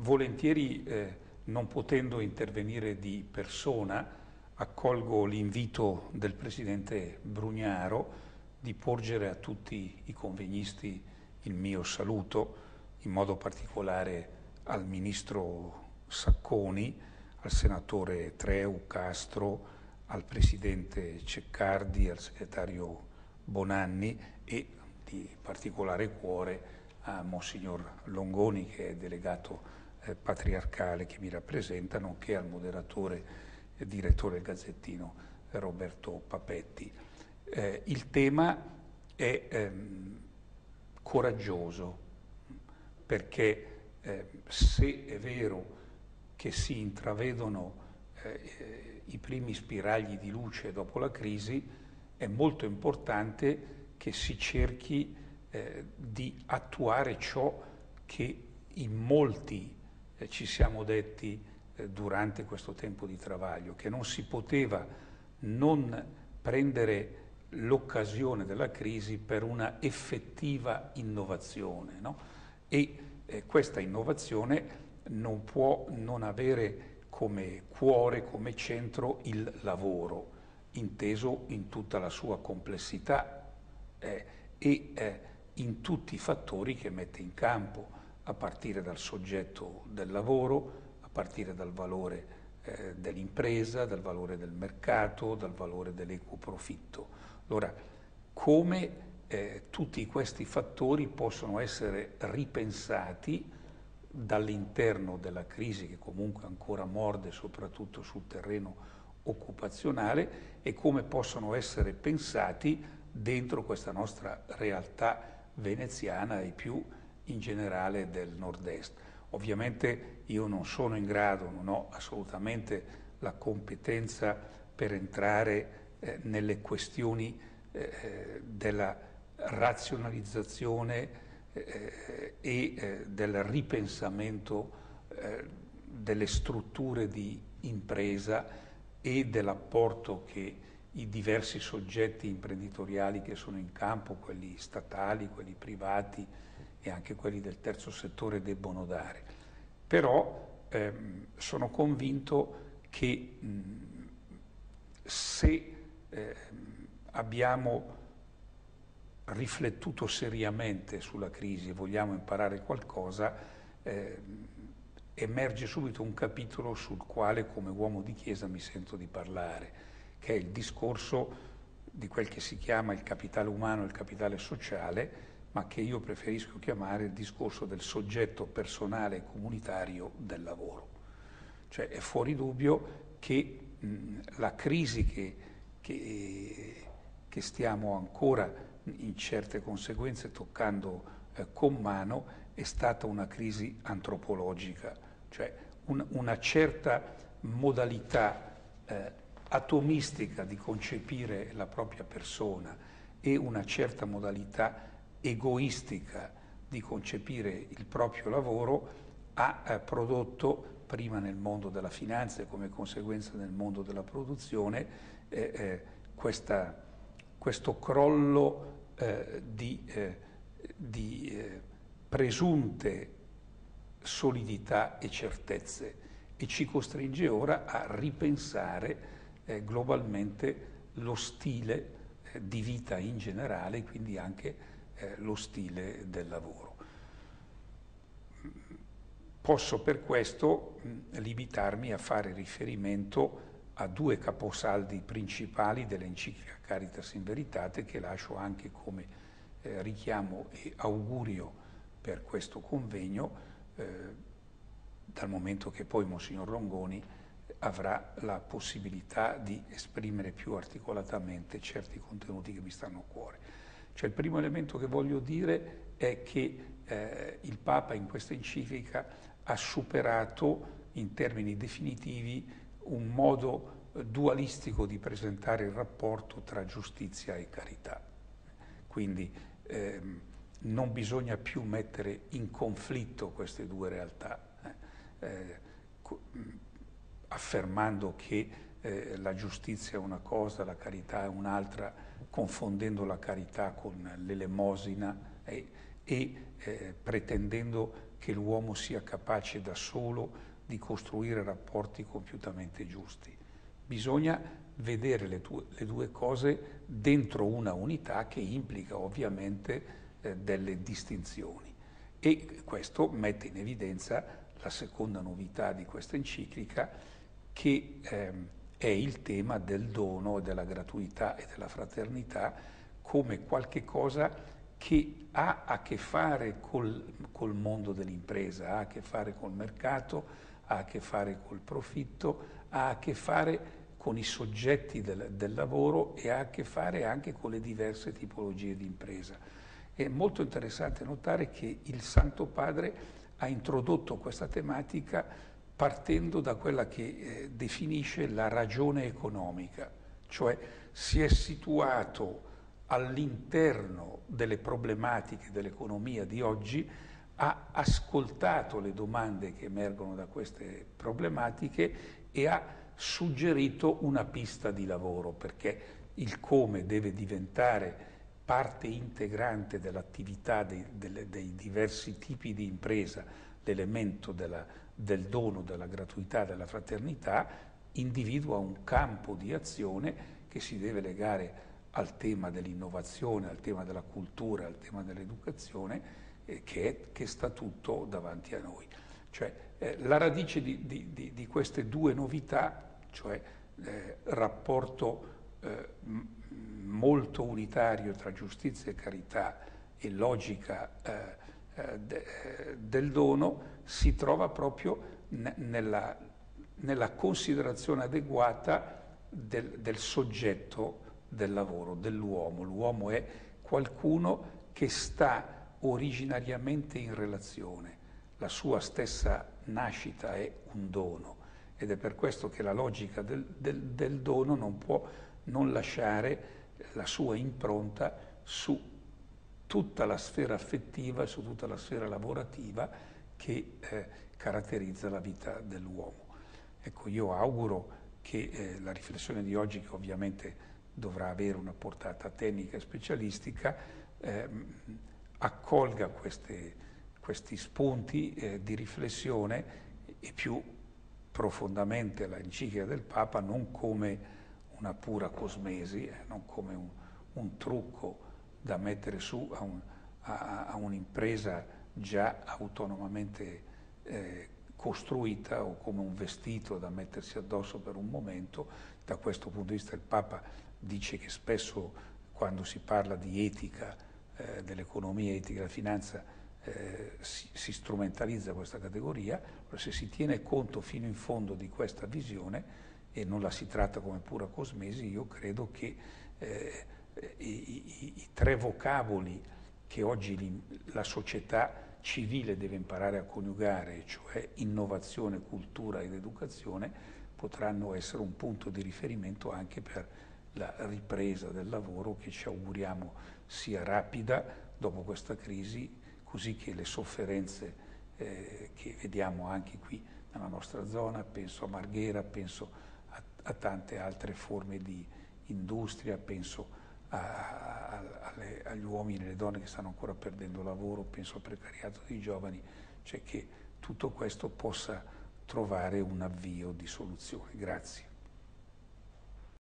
volentieri, eh, non potendo intervenire di persona, accolgo l'invito del Presidente Brugnaro di porgere a tutti i convegnisti il mio saluto, in modo particolare al Ministro Sacconi, al Senatore Treu, Castro, al Presidente Ceccardi, al Segretario Bonanni e di particolare cuore a Monsignor Longoni che è delegato eh, patriarcale che mi rappresenta, nonché al moderatore e direttore del Gazzettino eh, Roberto Papetti. Eh, il tema è ehm, coraggioso perché eh, se è vero che si intravedono eh, i primi spiragli di luce dopo la crisi, è molto importante che si cerchi eh, di attuare ciò che in molti ci siamo detti eh, durante questo tempo di travaglio, che non si poteva non prendere l'occasione della crisi per una effettiva innovazione. No? E eh, questa innovazione non può non avere come cuore, come centro il lavoro, inteso in tutta la sua complessità eh, e eh, in tutti i fattori che mette in campo, a partire dal soggetto del lavoro, a partire dal valore eh, dell'impresa, dal valore del mercato, dal valore dell'equo profitto. Allora, come eh, tutti questi fattori possono essere ripensati dall'interno della crisi che comunque ancora morde soprattutto sul terreno occupazionale e come possono essere pensati dentro questa nostra realtà veneziana e più in generale del nord-est. Ovviamente io non sono in grado, non ho assolutamente la competenza per entrare eh, nelle questioni eh, della razionalizzazione eh, e eh, del ripensamento eh, delle strutture di impresa e dell'apporto che i diversi soggetti imprenditoriali che sono in campo, quelli statali, quelli privati e anche quelli del terzo settore debbono dare. Però ehm, sono convinto che mh, se eh, abbiamo riflettuto seriamente sulla crisi e vogliamo imparare qualcosa, eh, emerge subito un capitolo sul quale come uomo di Chiesa mi sento di parlare che è il discorso di quel che si chiama il capitale umano e il capitale sociale, ma che io preferisco chiamare il discorso del soggetto personale e comunitario del lavoro. Cioè è fuori dubbio che mh, la crisi che, che, che, stiamo ancora in certe conseguenze toccando eh, con mano è stata una crisi antropologica, cioè un, una certa modalità eh, atomistica di concepire la propria persona e una certa modalità egoistica di concepire il proprio lavoro ha eh, prodotto prima nel mondo della finanza e come conseguenza nel mondo della produzione eh, eh, questa, questo crollo eh, di, eh, di eh, presunte solidità e certezze. E ci costringe ora a ripensare globalmente lo stile di vita in generale, quindi anche lo stile del lavoro. Posso per questo limitarmi a fare riferimento a due caposaldi principali dell'enciclica Caritas in Veritate che lascio anche come eh, richiamo e augurio per questo convegno, eh, dal momento che poi Monsignor Longoni avrà la possibilità di esprimere più articolatamente certi contenuti che mi stanno a cuore. Cioè il primo elemento che voglio dire è che eh, il Papa in questa enciclica ha superato in termini definitivi un modo dualistico di presentare il rapporto tra giustizia e carità. Quindi ehm, non bisogna più mettere in conflitto queste due realtà. Eh, eh affermando che eh, la giustizia è una cosa, la carità è un'altra, confondendo la carità con l'elemosina eh, e eh, pretendendo che l'uomo sia capace da solo di costruire rapporti compiutamente giusti. Bisogna vedere le, tue, le due cose dentro una unità che implica ovviamente eh, delle distinzioni. E questo mette in evidenza la seconda novità di questa enciclica, che ehm, è il tema del dono, della gratuità e della fraternità come qualche cosa che ha a che fare col, col mondo dell'impresa, ha a che fare col mercato, ha a che fare col profitto, ha a che fare con i soggetti del, del, lavoro e ha a che fare anche con le diverse tipologie di impresa. È molto interessante notare che il Santo Padre ha introdotto questa tematica partendo da quella che eh, definisce la ragione economica, cioè si è situato all'interno delle problematiche dell'economia di oggi, ha ascoltato le domande che emergono da queste problematiche e ha suggerito una pista di lavoro, perché il come deve diventare parte integrante dell'attività dei, dei, diversi tipi di impresa, l'elemento della, del dono, della gratuità, della fraternità, individua un campo di azione che si deve legare al tema dell'innovazione, al tema della cultura, al tema dell'educazione, eh, che, che, sta tutto davanti a noi. Cioè, eh, la radice di, di, di, queste due novità cioè eh, rapporto eh, molto unitario tra giustizia e carità e logica eh de, eh, del dono, si trova proprio nella, nella, considerazione adeguata del, del soggetto del lavoro, dell'uomo. L'uomo è qualcuno che sta originariamente in relazione, la sua stessa nascita è un dono ed è per questo che la logica del, del, del dono non può non lasciare la sua impronta su tutta la sfera affettiva, su tutta la sfera lavorativa che eh, caratterizza la vita dell'uomo. Ecco, io auguro che eh, la riflessione di oggi, che ovviamente dovrà avere una portata tecnica e specialistica, eh, accolga queste, questi spunti eh, di riflessione e più profondamente l'enciclica del Papa non come una pura cosmesi, eh, non come un, un, trucco da mettere su a, un, a, a un'impresa già autonomamente eh, costruita o come un vestito da mettersi addosso per un momento. Da questo punto di vista il Papa dice che spesso quando si parla di etica, eh, dell'economia etica della finanza, eh, si, si, strumentalizza questa categoria, se si tiene conto fino in fondo di questa visione e non la si tratta come pura cosmesi, io credo che eh, i, i, i, tre vocaboli che oggi la società civile deve imparare a coniugare, cioè innovazione, cultura ed educazione, potranno essere un punto di riferimento anche per la ripresa del lavoro che ci auguriamo sia rapida dopo questa crisi così che le sofferenze eh, che vediamo anche qui nella nostra zona, penso a Marghera, penso a, a tante altre forme di industria, penso a, a, alle, agli uomini e alle donne che stanno ancora perdendo lavoro, penso al precariato dei giovani, cioè che tutto questo possa trovare un avvio di soluzione. Grazie.